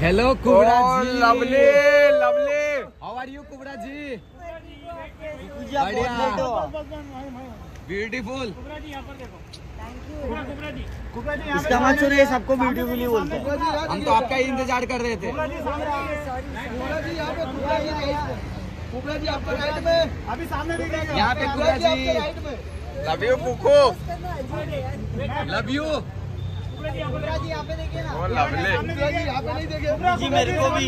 Hello Kubra Oh, जी lovely, lovely. How are you Kubra ji हो beautiful इसका मत सुनिए सबको ब्यूटीफुल ही बोलते हैं हम तो आपका ही इंतज़ार कर रहे थे अभी सामने यहाँ पे Kubra ji Love you, Kuku. Love you Oh. जी मेरे को भी।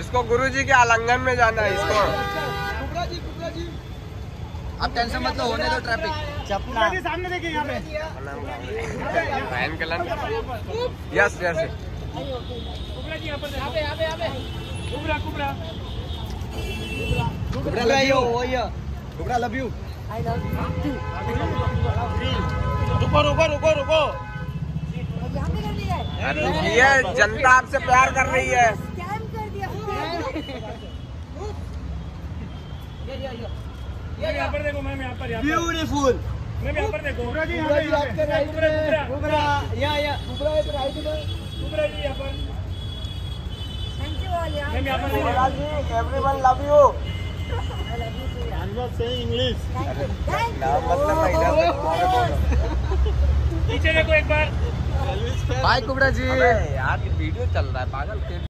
इसको गुरुजी के आलंगन में जाना है इसको। आप टेंशन मत लो होने दो ट्रैफ़िक सामने देखिए यहाँ पे। Yes yes Kubra Kubra Kubra love you Kubra love you रुको रुको रुको रुको। ये जनता आपसे प्यार कर रही है। दिया मैम यहाँ पर देखो। मैम यहाँ पर ब्यूटीफुल मैम यहाँ पर कुबरा कुबरा या या कुबरा जी यहाँ पर। थैंक यू ऑल यार मैम यहाँ पर देखो। एवरीवन लव यू से इंग्लिश मतलब एक बार भाई कुबड़ा जी। यार वीडियो चल रहा है पागल।